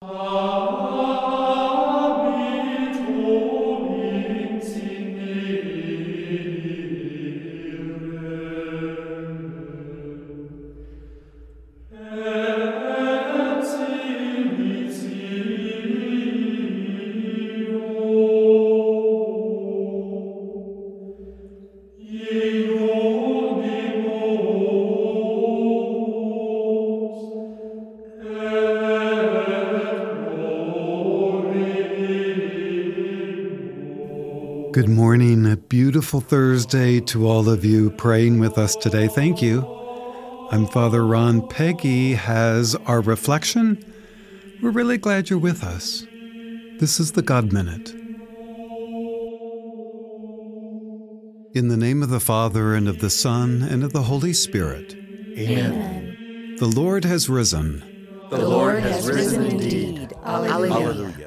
Good beautiful Thursday to all of you praying with us today. Thank you. I'm Father Ron. Peggy has our reflection. We're really glad you're with us. This is the God Minute. In the name of the Father, and of the Son, and of the Holy Spirit. Amen. The Lord has risen. The Lord has risen indeed. Alleluia. Hallelujah.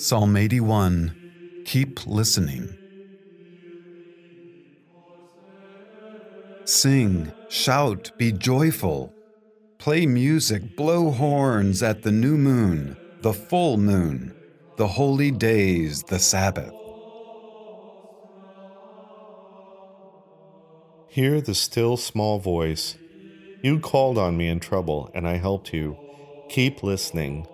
Psalm 81 Keep listening. Sing, shout, be joyful. Play music, blow horns at the new moon, the full moon, the holy days, the Sabbath. Hear the still small voice. You called on me in trouble, and I helped you. Keep listening.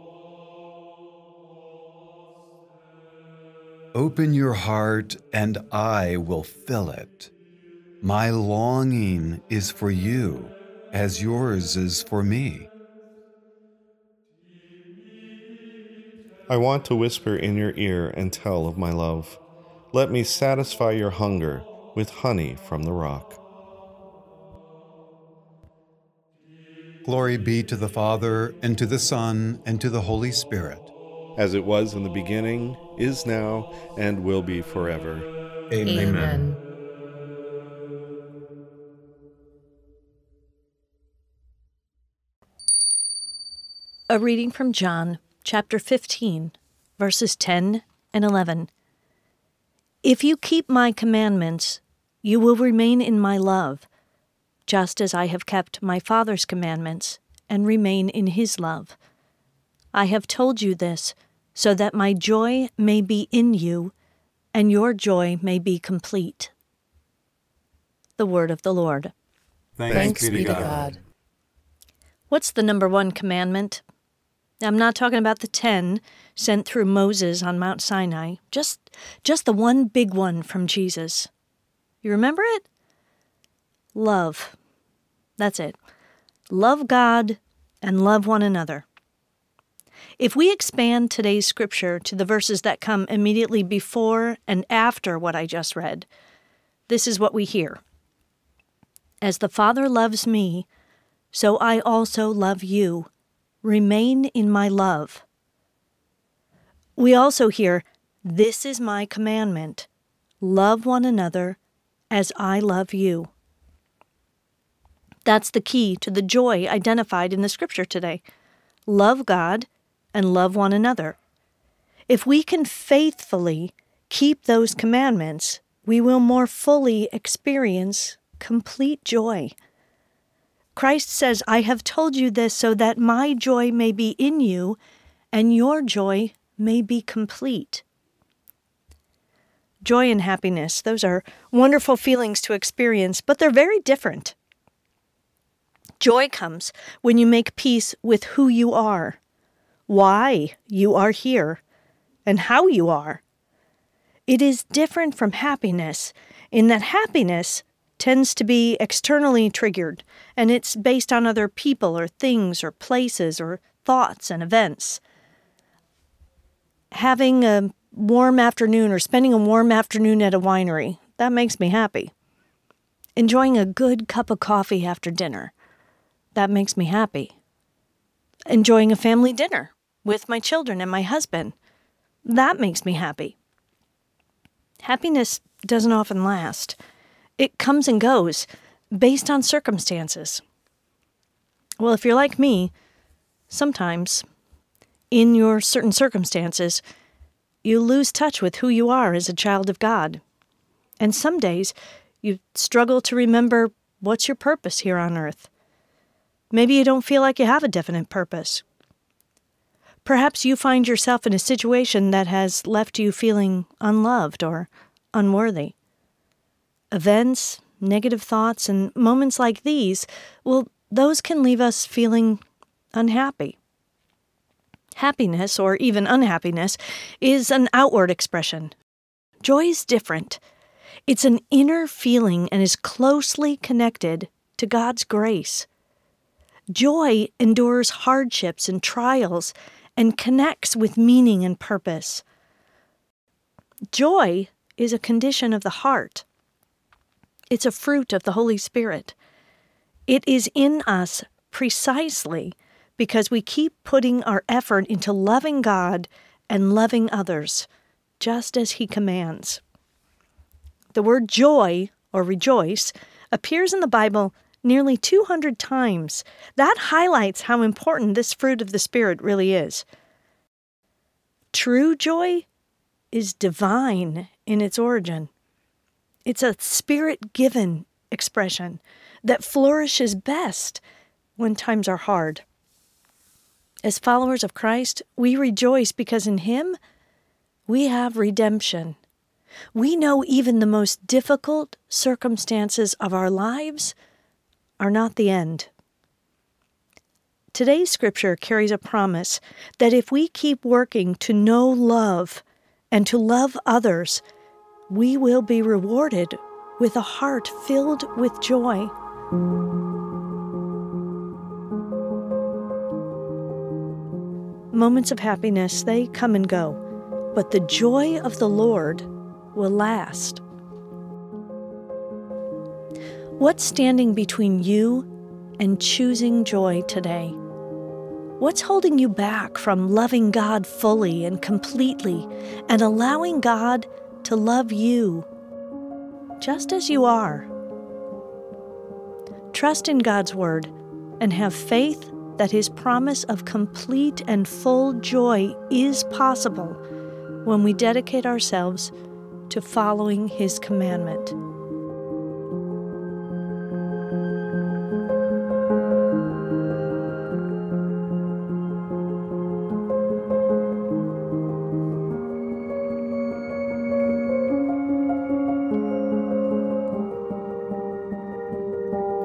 Open your heart, and I will fill it. My longing is for you, as yours is for me. I want to whisper in your ear and tell of my love. Let me satisfy your hunger with honey from the rock. Glory be to the Father, and to the Son, and to the Holy Spirit. As it was in the beginning, is now, and will be forever. Amen. A reading from John, chapter 15, verses 10 and 11. If you keep my commandments, you will remain in my love, just as I have kept my Father's commandments and remain in his love. I have told you this so that my joy may be in you and your joy may be complete. The word of the Lord. Thanks be to God. What's the number one commandment? I'm not talking about the 10 sent through Moses on Mount Sinai, just just the one big one from Jesus. You remember it? Love. That's it. Love God and love one another. If we expand today's scripture to the verses that come immediately before and after what I just read, this is what we hear. As the Father loves me, so I also love you. Remain in my love. We also hear, This is my commandment love one another as I love you. That's the key to the joy identified in the scripture today. Love God and love one another. If we can faithfully keep those commandments, we will more fully experience complete joy. Christ says, I have told you this so that my joy may be in you and your joy may be complete. Joy and happiness, those are wonderful feelings to experience, but they're very different. Joy comes when you make peace with who you are, why you are here, and how you are. It is different from happiness in that happiness tends to be externally triggered, and it's based on other people or things or places or thoughts and events. Having a warm afternoon or spending a warm afternoon at a winery, that makes me happy. Enjoying a good cup of coffee after dinner, that makes me happy. Enjoying a family dinner with my children and my husband, that makes me happy. Happiness doesn't often last. It comes and goes based on circumstances. Well, if you're like me, sometimes in your certain circumstances, you lose touch with who you are as a child of God. And some days you struggle to remember what's your purpose here on earth. Maybe you don't feel like you have a definite purpose. Perhaps you find yourself in a situation that has left you feeling unloved or unworthy. Events, negative thoughts, and moments like these, well, those can leave us feeling unhappy. Happiness, or even unhappiness, is an outward expression. Joy is different. It's an inner feeling and is closely connected to God's grace. Joy endures hardships and trials and connects with meaning and purpose. Joy is a condition of the heart. It's a fruit of the Holy Spirit. It is in us precisely because we keep putting our effort into loving God and loving others, just as He commands. The word joy, or rejoice, appears in the Bible nearly 200 times. That highlights how important this fruit of the Spirit really is. True joy is divine in its origin. It's a spirit given expression that flourishes best when times are hard. As followers of Christ, we rejoice because in Him we have redemption. We know even the most difficult circumstances of our lives are not the end. Today's scripture carries a promise that if we keep working to know love and to love others, we will be rewarded with a heart filled with joy. Moments of happiness, they come and go, but the joy of the Lord will last. What's standing between you and choosing joy today? What's holding you back from loving God fully and completely and allowing God to love you just as you are? Trust in God's Word and have faith that His promise of complete and full joy is possible when we dedicate ourselves to following His commandment.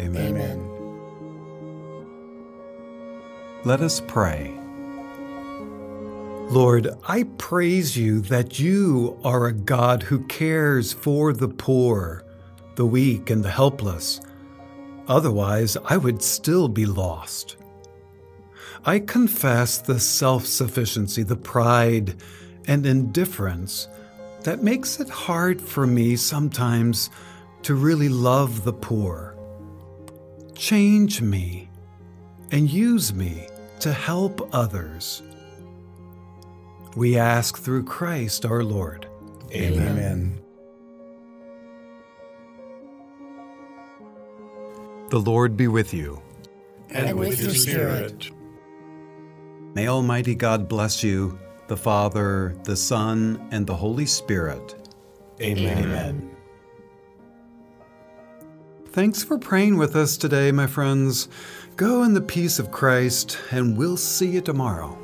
Amen. Amen. Let us pray. Lord, I praise you that you are a God who cares for the poor, the weak, and the helpless. Otherwise, I would still be lost. I confess the self sufficiency, the pride, and indifference that makes it hard for me sometimes to really love the poor. Change me and use me to help others. We ask through Christ our Lord. Amen. The Lord be with you. And with your spirit. May Almighty God bless you, the Father, the Son, and the Holy Spirit. Amen. Thanks for praying with us today, my friends. Go in the peace of Christ, and we'll see you tomorrow.